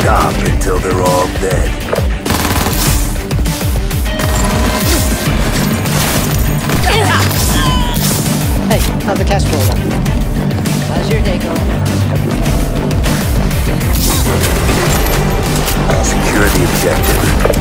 stop until they're all dead. Hey, how's the test roll? How's your day going? Secure the objective.